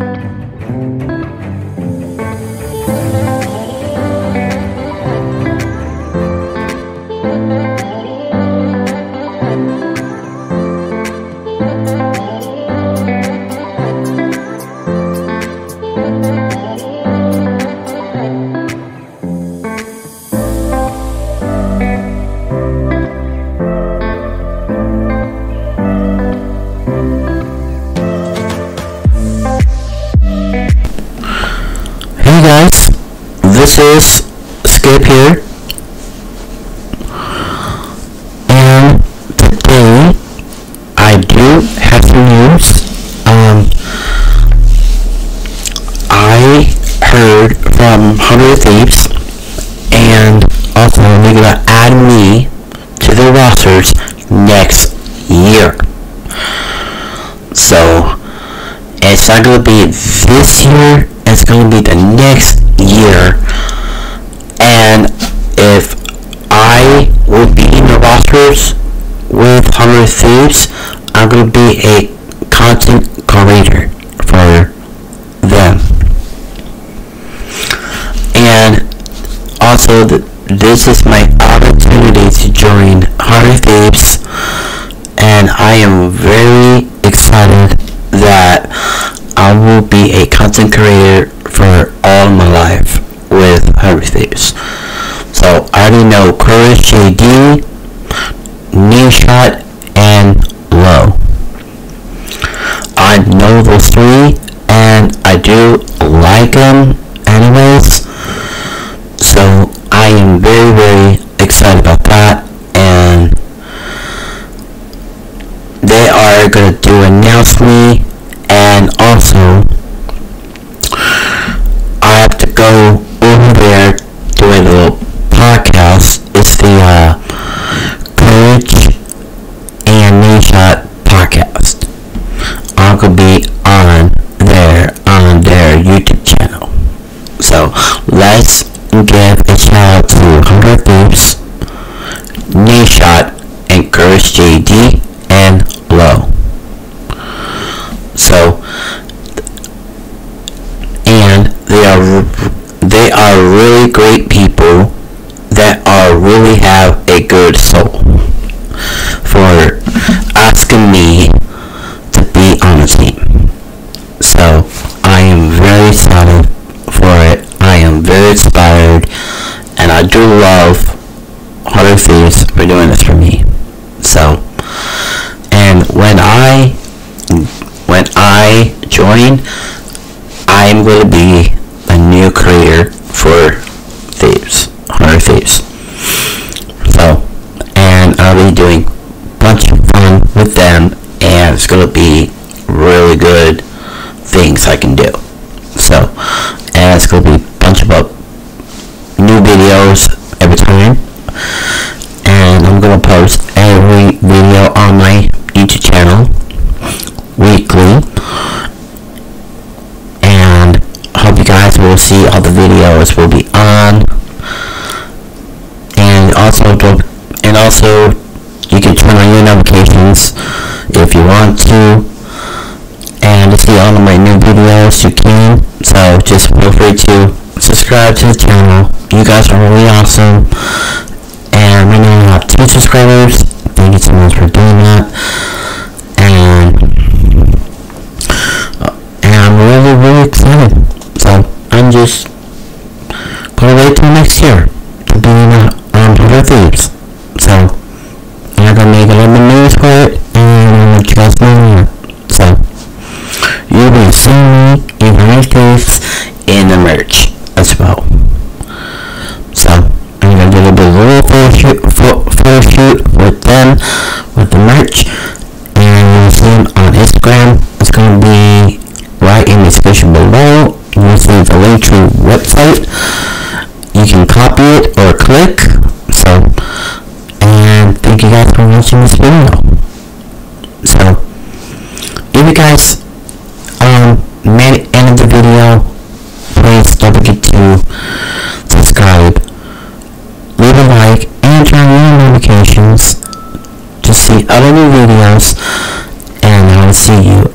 Hey guys, this is Skip here. And today I do have some news. Um, I heard from Hundred Thieves and also they're gonna add me to their rosters next year. So it's not gonna be this year, it's gonna be the next year. And if I will be in the rosters with Hundred Thieves, I'm gonna be a content creator for them. And also, th- this is my opportunity to join Hundred Thieves, and I am very excited I will be a content creator for all my life with Hundred Thieves. So I already know Courage JD, Nadeshot, and Low. I know those three, and I do like them anyways. So I am very, very excited about that, and they are gonna do announce me, and also I have to go over there doing a little podcast. It's the uh, Courage and Nadeshot podcast. I'm gonna be on there on their YouTube channel. So let's give a shout out to Hundred Thieves, Nadeshot, and Courage JD and Low. So and they are they are really great people that are really have a good soul for asking me to be on the team. So I am very excited for it. I am very inspired and I do love Hundred Thieves for doing this for me. So and when I when I join I'm going to be a new creator for So, and I'll be doing a bunch of fun with them, and it's going to be really good things I can do. So, and it's going to be a bunch of uh, new videos every time, and I'm going to post every video on my YouTube channel weekly. And hope you guys will see all the videos will be on also and also you can turn on your notifications if you want to. And to see all of my new videos you can. So just feel free to subscribe to the channel. You guys are really awesome. And right now have two subscribers. Thank you so much for doing that. And and I'm really, really excited. So I'm just gonna wait till next year. to uh, Thieves. So I'm gonna make a little bit for it, and I'm gonna my man. So you'll be seeing me in Hundred Thieves in the merch as well. So I'm gonna do a little bit of a little photo shoot, pho- photo shoot with them, with the merch, and you'll see them on Instagram. It's gonna be right in the description below. You'll see the link to the website. You can copy it or click you guys for watching this video. So, if you guys um made it end of the video, please don't forget to subscribe, leave a like, and turn on notifications to see other new videos. And I will see you